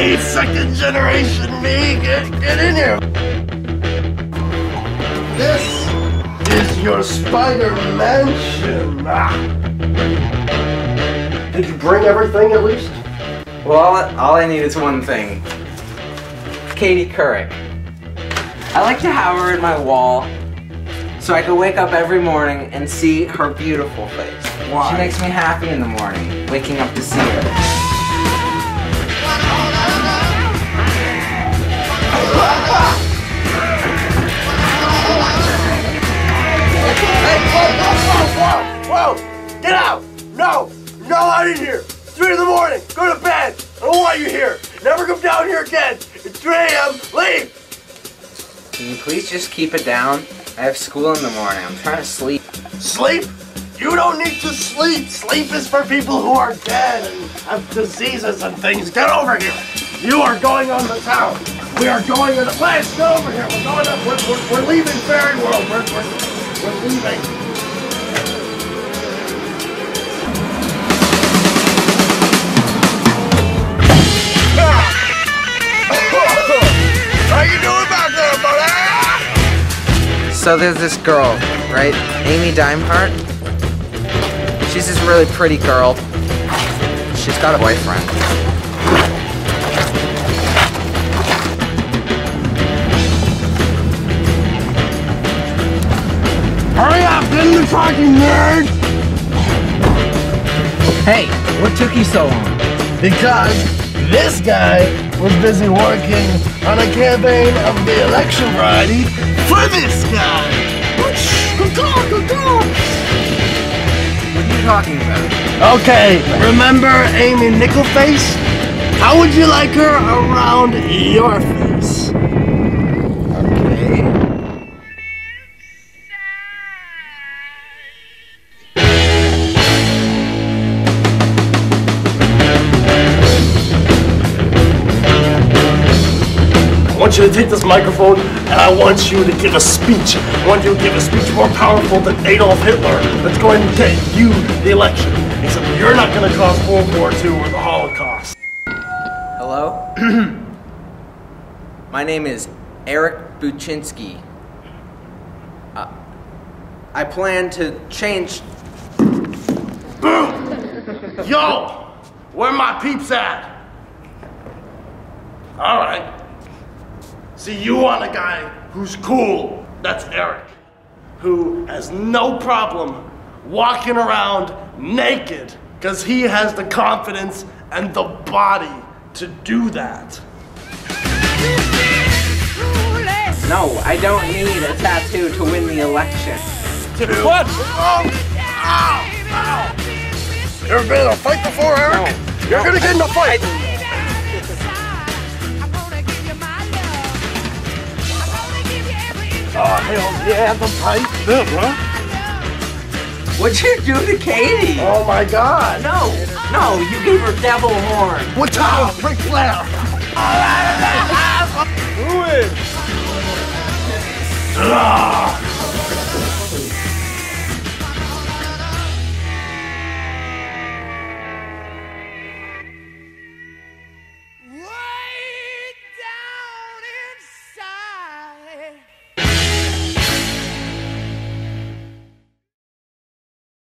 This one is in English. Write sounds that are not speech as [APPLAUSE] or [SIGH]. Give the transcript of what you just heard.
second generation me. Get, get in here. This is your spider mansion. Ah. Did you bring everything at least? Well, all, all I need is one thing. Katie Couric. I like to have her in my wall so I can wake up every morning and see her beautiful face. Why? She makes me happy in the morning, waking up to see her. Whoa! Get out! No! No out of here! Three in the morning! Go to bed! I don't want you here! Never come down here again! It's 3 a.m. Leave! Can you please just keep it down? I have school in the morning. I'm trying to sleep. Sleep? You don't need to sleep! Sleep is for people who are dead and have diseases and things. Get over here! You are going on the town! We are going in the place! Get over here! We're going up! We're, we're, we're leaving Fairy World! We're, we're, we're leaving! How you doing back there, buddy? So there's this girl, right? Amy Dimeheart. She's this really pretty girl. She's got a boyfriend. Up! Get in the truck, you nerd! Hey, what took you so long? Because this guy was busy working on a campaign of the election variety for this guy. What are you talking about? Okay, remember Amy Nickelface? How would you like her around your face? Want you to take this microphone and I want you to give a speech. I want you to give a speech more powerful than Adolf Hitler that's going to get you the election. Except you're not going to cause World War II or the Holocaust. Hello? [CLEARS THROAT] My name is Erik Buczynski. Uh, I plan to change. Boom! Yo! Where my peeps at? Alright. See, you want a guy who's cool. That's Erik. Who has no problem walking around naked because he has the confidence and the body to do that. No, I don't need a tattoo to win the election. What? Oh! Ow! Ow! You ever been in a fight before, Erik? You're gonna get in a fight! Oh, Hell yeah, the pipe. Bill, huh? What'd you do to Katie? Oh my god. No, no, you gave her devil horn. What's up, Ric Flair? All out of the house! Who is?